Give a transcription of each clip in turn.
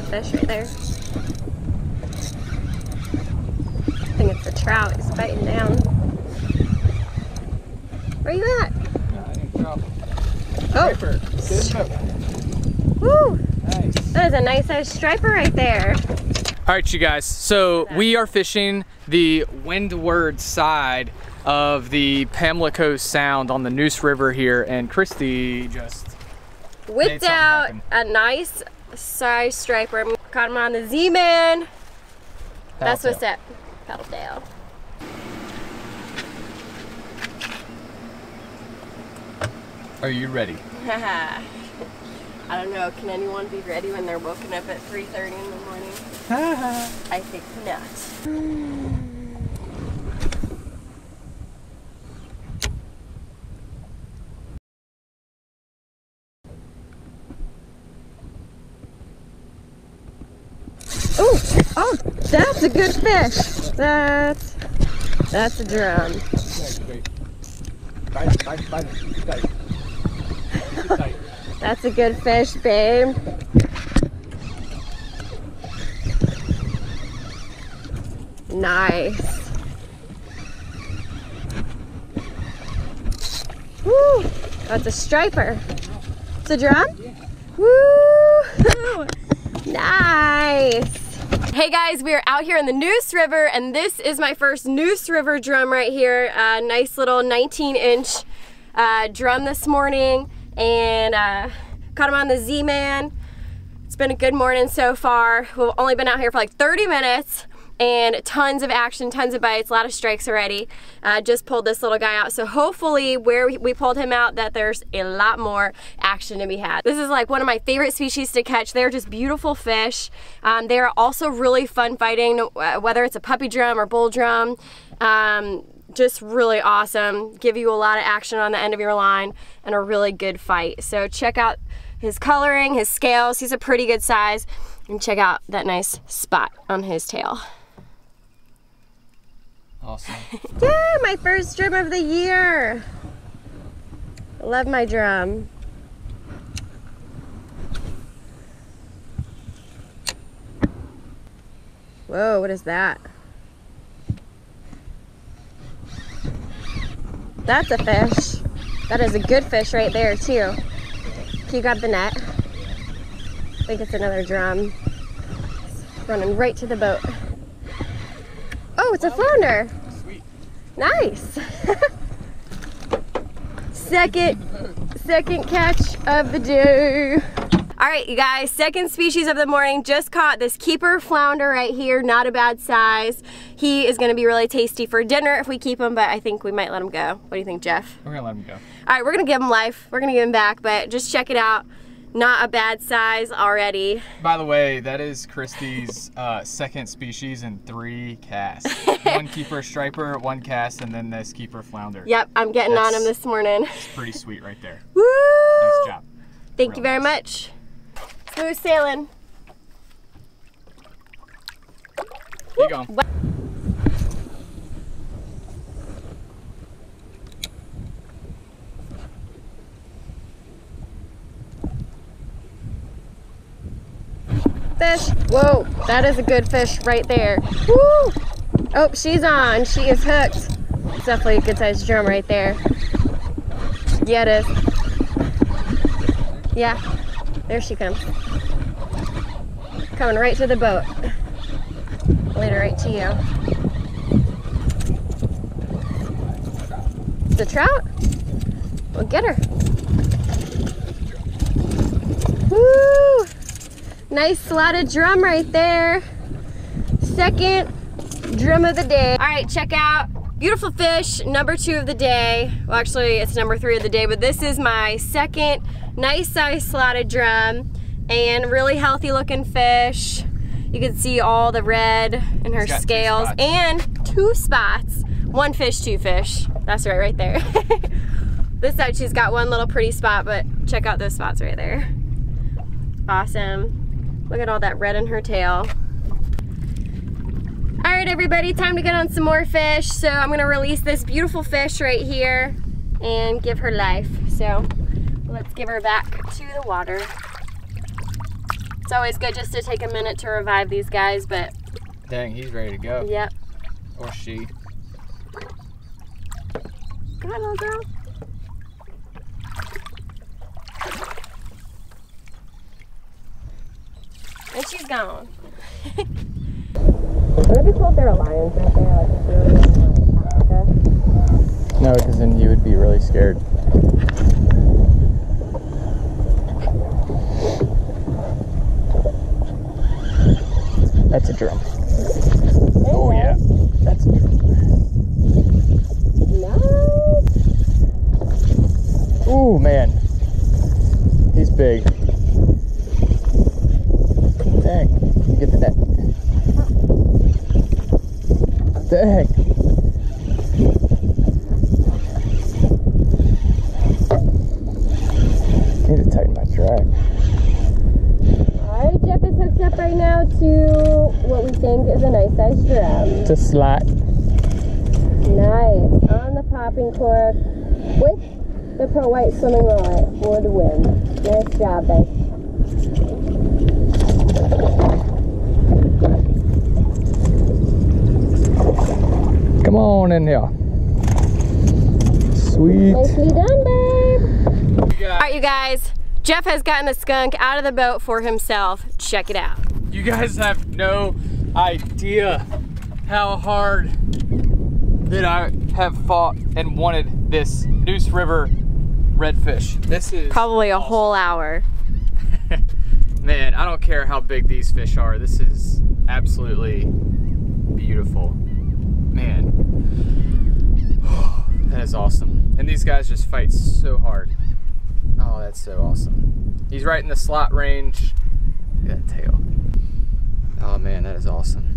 good fish right there. I think it's a trout. He's biting down. Where you at? Oh. Woo! Nice. That is a nice sized striper right there. All right, you guys. So we are fishing the windward side of the Pamlico Sound on the Neuse River here, and Kristi just Whipped out happen. a nice size striper. Caught him on the Z-Man. That's what's up. Paddle tail. Are you ready? I don't know. Can anyone be ready when they're woken up at 3.30 in the morning? I think not. Oh, oh, that's a good fish. That's that's a drum. That's a good fish, babe. Nice. Woo! That's a striper. It's a drum? Woo! nice. Hey guys, we are out here in the Neuse River and this is my first Neuse River drum right here. A nice little 19 inch uh, drum this morning and uh, caught him on the Z-Man. It's been a good morning so far. We've only been out here for like 30 minutes and tons of action, tons of bites, a lot of strikes already. Uh, just pulled this little guy out. So hopefully where we- pulled him out that there's a lot more action to be had. This is like one of my favorite species to catch. They're just beautiful fish. Um, they're also really fun fighting, uh, whether it's a puppy drum or bull drum. Um, just really awesome. Give you a lot of action on the end of your line and a really good fight. So check out his coloring, his scales. He's a pretty good size. And check out that nice spot on his tail. Awesome. Yeah, my first drum of the year. Love my drum. Whoa, what is that? That's a fish. That is a good fish right there too. Can you grab the net? I think it's another drum. It's running right to the boat. It's a flounder. Sweet. Nice. second, second catch of the day. All right, you guys, second species of the morning. Just caught this keeper flounder right here. Not a bad size. He is gonna be really tasty for dinner if we keep him, but I think we might let him go. What do you think, Jeff? We're gonna let him go. All right, we're gonna give him life. We're gonna give him back, but just check it out. Not a bad size already. By the way, that is Kristi's uh, second species in three casts. one keeper striper, one cast, and then this keeper flounder. Yep, I'm getting on him this morning. It's pretty sweet right there. Woo! Nice job. Thank Real you very nice. much. Smooth sailing. There you go. Fish. Whoa, that is a good fish right there. Woo! Oh, she's on. She is hooked. It's definitely a good sized drum right there. Yeah, it is. Yeah, there she comes. Coming right to the boat. Later, right to you. The trout? We'll get her. Woo! Nice slotted drum right there. Second drum of the day. All right, check out beautiful fish, number two of the day. Well, actually, it's number three of the day, but this is my second nice size slotted drum and really healthy looking fish. You can see all the red in her She's two scales and two spots. One fish, two fish. That's right, right there. this side she's got one little pretty spot, but check out those spots right there. Awesome. Look at all that red in her tail. All right, everybody, time to get on some more fish. So I'm gonna release this beautiful fish right here and give her life. So let's give her back to the water. It's always good just to take a minute to revive these guys, but Dang, he's ready to go. yep. Or she. Come on, little girl. And she's gone. Would it be cool if there were lions right there? Like, if in, Africa? No, because then you would be really scared. That's a drum. Oh yeah, that's a drum. Nice. Ooh man, he's big. You get the net. Dang. Need to tighten my track. Alright, Jeff is hooked up right now to what we think is a nice sized drum. It's a slot. Nice. On the popping cork with the Pro White swimming mullet for the win. Nice job, babe. Come on in here. Sweet. Nicely done, babe. Alright, you guys. Jeff has gotten the skunk out of the boat for himself. Check it out. You guys have no idea how hard that I have fought and wanted this Neuse River redfish. This is Probably a whole hour. man. I don't care how big these fish are. This is absolutely beautiful, man. that is awesome. And these guys just fight so hard. Oh, that's so awesome. He's right in the slot range. Look at that tail. Oh man, that is awesome.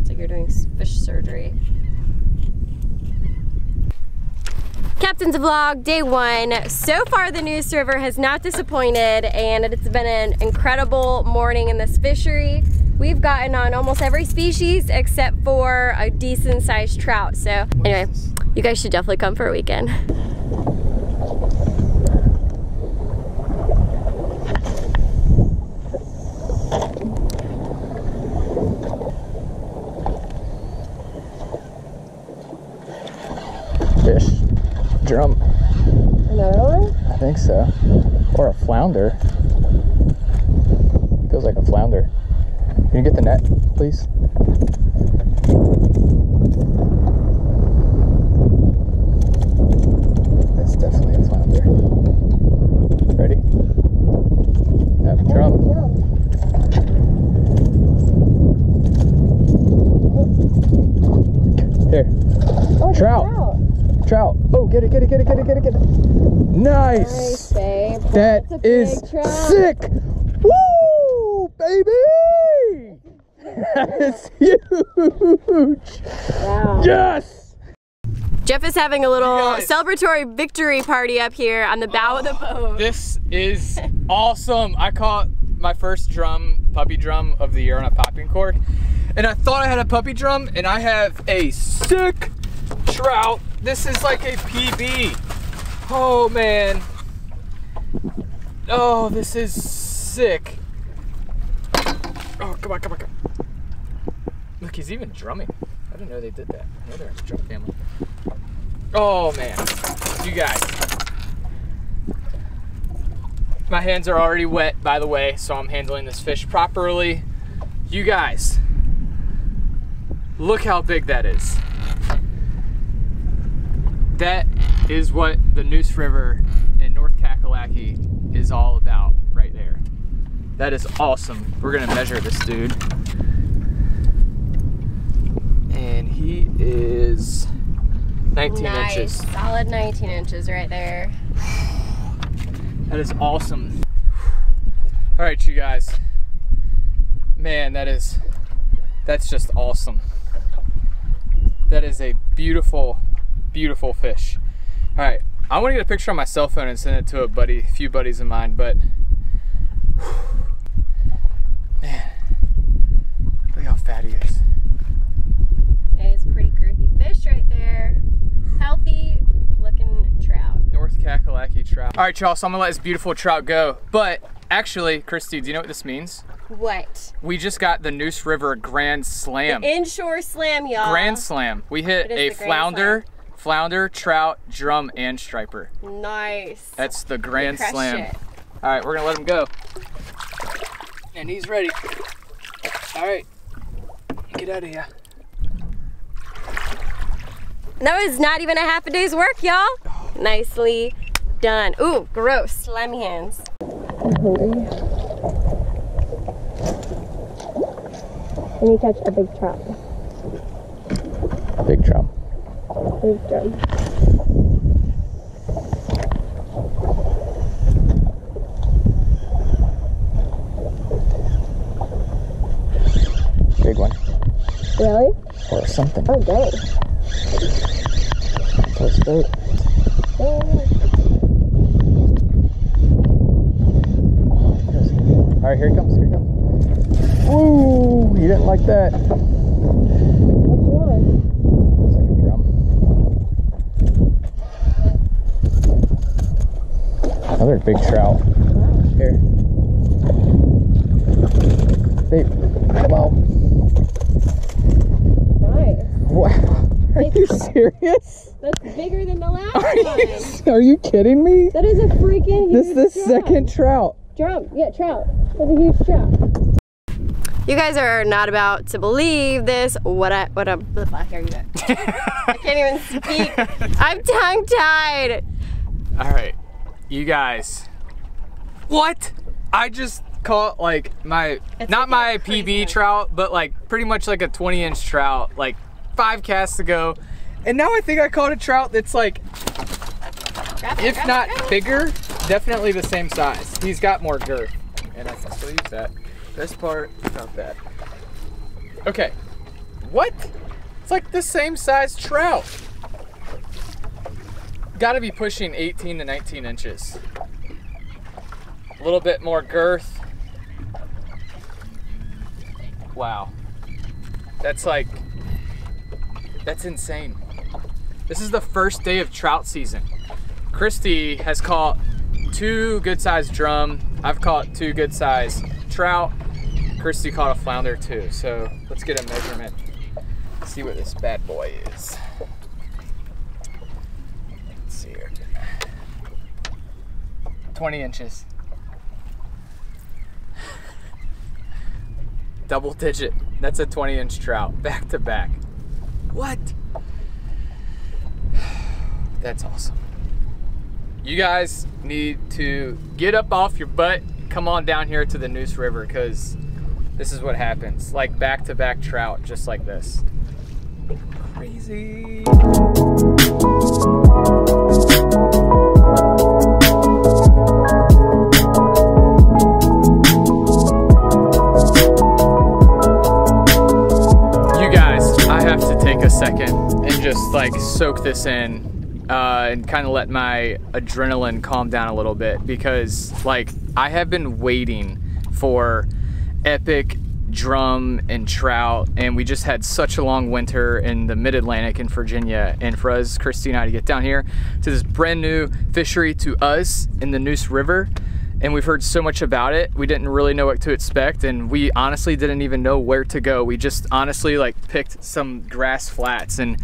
It's like you're doing fish surgery. Captain's Vlog, day one. So far, the Neuse River has not disappointed, and it's been an incredible morning in this fishery. We've gotten on almost every species except for a decent sized trout. So, anyway, you guys should definitely come for a weekend. Fish. Drum. Another one? I think so. Or a flounder. Feels like a flounder. Can you get the net, please? That's definitely a flounder. Ready? Yep, drum. Here. Oh, Trout. Trout. Oh, get it, get it, get it, get it, get it, get it. Nice. Nice, babe. A is trout. sick. Woo, baby. That is huge. Wow. Yes. Jeff is having a little You celebratory victory party up here on the bow of the oh, boat. This is awesome. I caught my first drum, puppy drum of the year on a popping cork. And I thought I had a puppy drum and I have a sick trout. This is like a PB. Oh man. Oh, this is sick. Oh, come on, come on, come on. Look, he's even drumming. I didn't know they did that. In the drum family. Oh man. You guys. My hands are already wet, by the way, so I'm handling this fish properly. You guys, look how big that is. That is what the Neuse River in North Kakalaki is all about right there. That is awesome. We're gonna measure this dude. And he is 19 nice. inches. Solid 19 inches right there. That is awesome. All right, you guys. Man, that is, that's just awesome. That is a beautiful, beautiful fish. All right, I want to get a picture on my cell phone and send it to a buddy, a few buddies of mine, but man, look how fat he is. Yeah, it's a pretty girthy fish right there. Healthy looking trout. North Kakalaki trout. All right, y'all, so I'm gonna let this beautiful trout go. But actually, Kristi, do you know what this means? What? We just got the Neuse River Grand Slam. Inshore slam, y'all. Grand Slam. We hit a the flounder, flounder, trout, drum, and striper. Nice. That's the Grand Slam. it. All right, we're gonna let him go. And he's ready. All right, get out of here. That was not even a half a day's work, y'all. Nicely done. Ooh, gross. Slimy hands. I'm hungry. And you catch a big trout. Big drum. Big drum. Big one. Really? Or something. Oh, good. That's great. All right, here he comes. Here he comes. Woo! He didn't like that. It's like a drum. Another big trout. Here. Hey, well, Nice. wow. Are you serious? That's bigger than the last Are you, are you kidding me? That is a freaking This is the drum. second trout. Drum. Yeah, trout. That's a huge trout. You guys are not about to believe this. What I, what a, blah, blah, here you go. I can't even speak. I'm tongue tied. All right, you guys. What? I just caught like my It's not my PB trout, but like pretty much like a 20 inch trout, like five casts ago, and now I think I caught a trout that's like, it, if not it. bigger, definitely the same size. He's got more girth, and I can still use that. This part, not that. Okay, what? It's like the same size trout. Got to be pushing 18 to 19 inches. A little bit more girth. Wow. That's like, that's insane. This is the first day of trout season. Kristi has caught two good sized drum. I've caught two good sized trout. Kristi caught a flounder too. So let's get a measurement. See what this bad boy is. Let's see here. 20 inches. Double digit. That's a 20 inch trout, back to back. What? That's awesome. You guys need to get up off your butt, come on down here to the Neuse River, because this is what happens. Like back to back trout, just like this. Crazy. Second and just like soak this in uh, and kind of let my adrenaline calm down a little bit because like I have been waiting for epic drum and trout and we just had such a long winter in the mid-Atlantic in Virginia. And for us, Kristi and I to get down here to this brand new fishery to us in the Neuse River and we've heard so much about it. We didn't really know what to expect, and we honestly didn't even know where to go. We just honestly like picked some grass flats and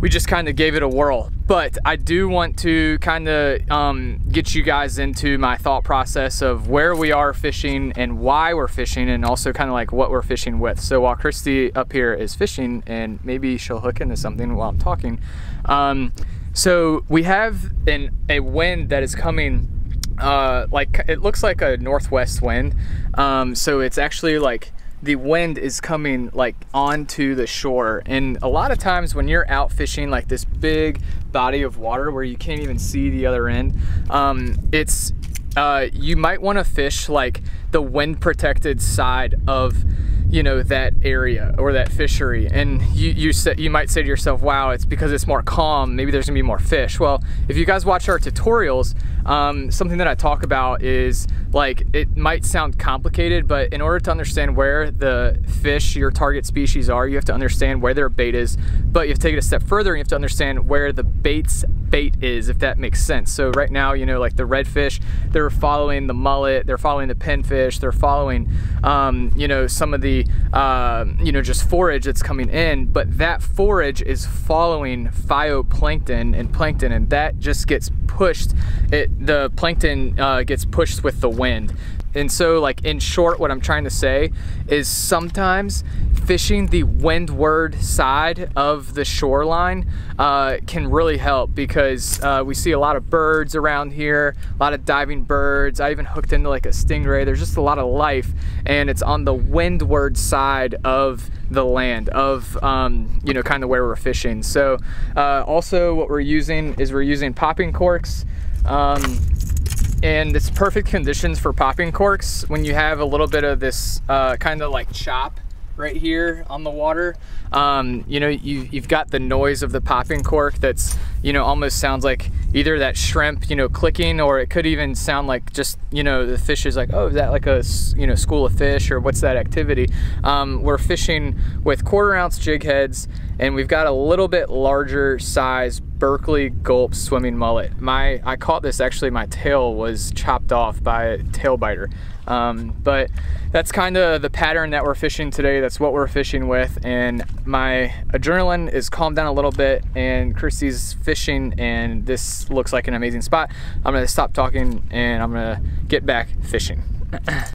we just kind of gave it a whirl. But I do want to kind of um, get you guys into my thought process of where we are fishing and why we're fishing, and also kind of like what we're fishing with. So while Kristi up here is fishing, and maybe she'll hook into something while I'm talking. Um, so we have an, a wind that is coming uh, like it looks like a northwest wind. Um, so it's actually like the wind is coming like onto the shore. And a lot of times when you're out fishing like this big body of water where you can't even see the other end, um, it's uh, you might want to fish like the wind protected side of you know that area or that fishery. And you you say, you might say to yourself wow it's because it's more calm. Maybe there's gonna be more fish. Well if you guys watch our tutorials um, something that I talk about is like it might sound complicated but in order to understand where the fish your target species are you have to understand where their bait is. But you have to take it a step further and you have to understand where the bait's bait is, if that makes sense. So right now, you know, like the redfish, they're following the mullet, they're following the pinfish, they're following, um, you know, some of the, uh, you know, just forage that's coming in, but that forage is following phytoplankton and plankton, and that just gets pushed. It the plankton uh, gets pushed with the wind. And so, like in short, what I'm trying to say is sometimes fishing the windward side of the shoreline uh, can really help because uh, we see a lot of birds around here, a lot of diving birds. I even hooked into like a stingray. There's just a lot of life, and it's on the windward side of the land of um, you know kind of where we're fishing. So uh, also what we're using is we're using popping corks. Um, and it's perfect conditions for popping corks when you have a little bit of this uh, kind of like chop right here on the water. Um, you know, you, you've got the noise of the popping cork that's, you know, almost sounds like either that shrimp, you know, clicking, or it could even sound like just, you know, the fish is like, oh, is that like a, you know, school of fish or what's that activity? Um, we're fishing with quarter ounce jig heads and we've got a little bit larger size Berkley Gulp swimming mullet. My I caught this actually my tail was chopped off by a tail biter. Um, but that's kind of the pattern that we're fishing today. That's what we're fishing with. And my adrenaline is calmed down a little bit and Kristi's fishing and this looks like an amazing spot. I'm gonna stop talking and I'm gonna get back fishing.